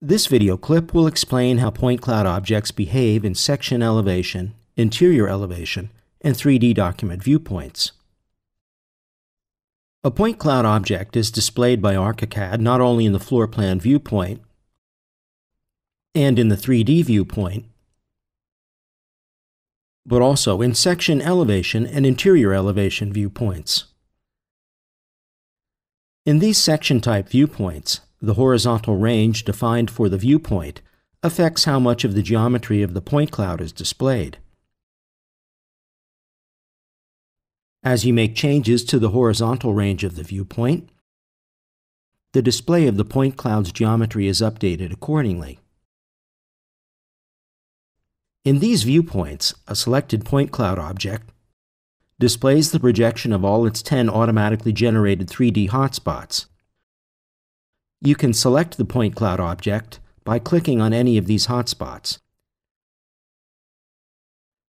This video clip will explain how point cloud objects behave in section elevation, interior elevation, and 3D document viewpoints. A point cloud object is displayed by ArchiCAD not only in the floor plan viewpoint and in the 3D viewpoint, but also in section elevation and interior elevation viewpoints. In these section type viewpoints, the horizontal range defined for the viewpoint affects how much of the geometry of the point cloud is displayed. As you make changes to the horizontal range of the viewpoint, the display of the point cloud's geometry is updated accordingly. In these viewpoints, a selected point cloud object displays the projection of all its 10 automatically generated 3D hotspots. You can select the point cloud object by clicking on any of these hotspots.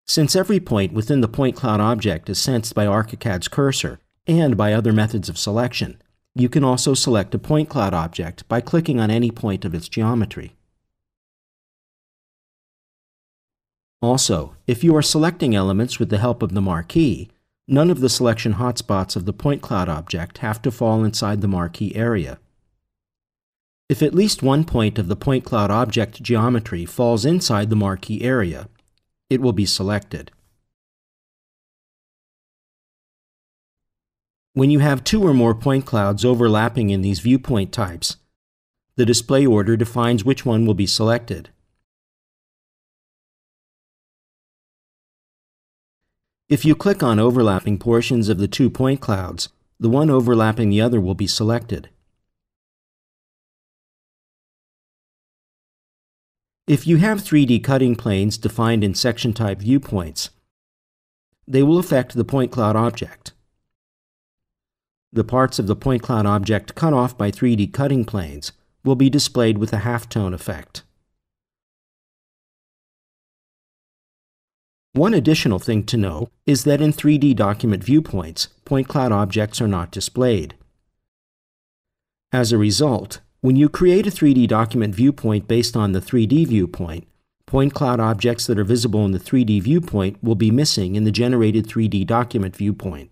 Since every point within the point cloud object is sensed by ArchiCAD's cursor and by other methods of selection, you can also select a point cloud object by clicking on any point of its geometry. Also, if you are selecting elements with the help of the marquee, none of the selection hotspots of the point cloud object have to fall inside the marquee area. If at least one point of the point cloud object geometry falls inside the marquee area, it will be selected. When you have two or more point clouds overlapping in these viewpoint types, the display order defines which one will be selected. If you click on overlapping portions of the two point clouds, the one overlapping the other will be selected. If you have 3D cutting planes defined in section type viewpoints, they will affect the point cloud object. The parts of the point cloud object cut off by 3D cutting planes will be displayed with a halftone effect. One additional thing to know is that in 3D document viewpoints, point cloud objects are not displayed. As a result, when you create a 3D document viewpoint based on the 3D viewpoint, point cloud objects that are visible in the 3D viewpoint will be missing in the generated 3D document viewpoint.